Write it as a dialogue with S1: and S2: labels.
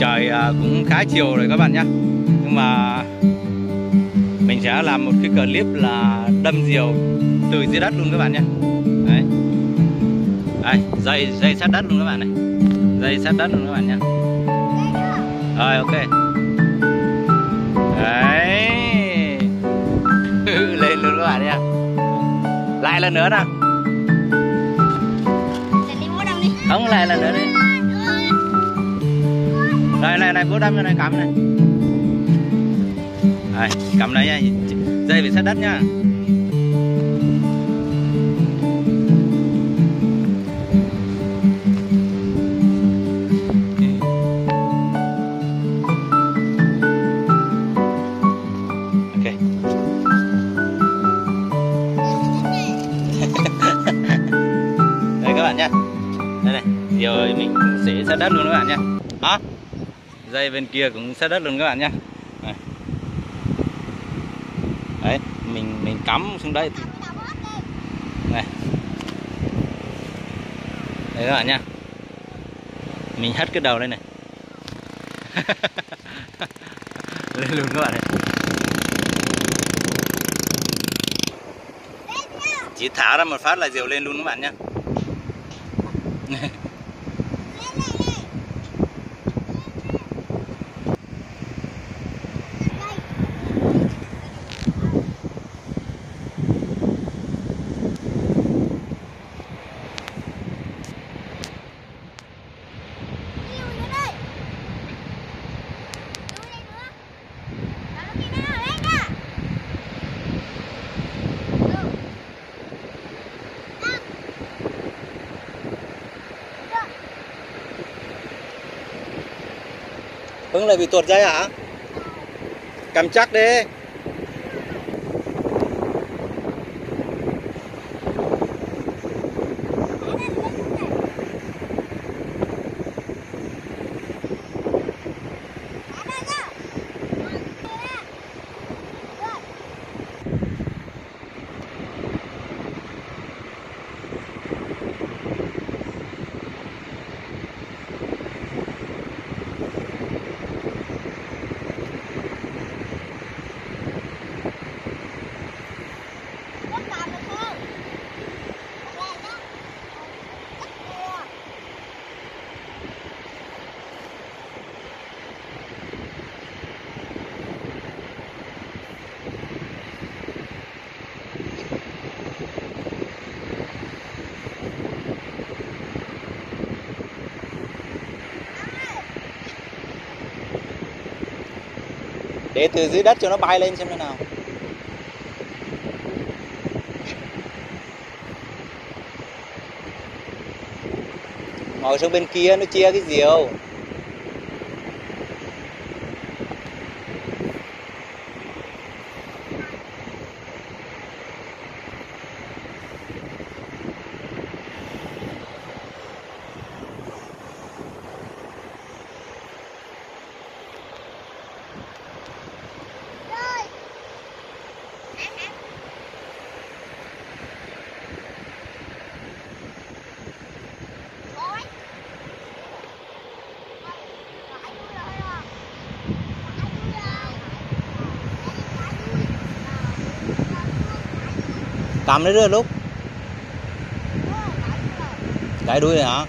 S1: trời à, cũng khá chiều rồi các bạn nhé. Nhưng mà mình sẽ làm một cái clip là đâm diều từ dưới đất luôn các bạn nhé. Đấy. Đây dây dây sát đất luôn các bạn này. Dây sát đất luôn các bạn nhé. Rồi ok. Đấy. Lên luôn các bạn nha lại lần nữa nào. Không lại lần nữa đi đây này này bố đâm cho này cắm này. Đây, cầm đấy nha dây bị sát đất nha. Ok. Đây các bạn nhé đây này giờ mình sẽ sát đất luôn các bạn nhé đó dây bên kia cũng sát đất luôn các bạn nhé đấy mình mình cắm xuống đây này đây. Các bạn nhé mình hất cái đầu đây này. Lên luôn các bạn này. Chỉ thả ra một phát là diều lên luôn các bạn nhé Hưng lại bị tuột dây hả? Cầm chắc đi Để từ dưới đất cho nó bay lên xem thế nào. Ngồi xuống bên kia nó chia cái diều. Cầm nó đưa lúc. Gãy đuôi này hả?